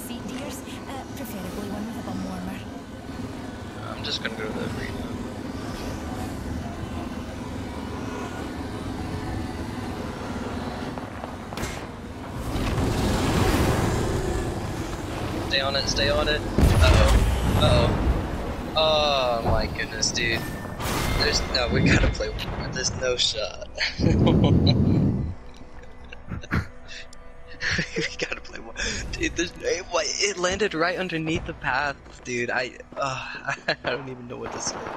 seat, dears. Uh, preferably one with a bum warmer. I'm just gonna go to the arena. Stay on it, stay on it. Uh-oh. Uh-oh. Oh my goodness, dude. There's no, we gotta play with There's no shot. we got there's it, it landed right underneath the path, dude. I, uh, I don't even know what to say.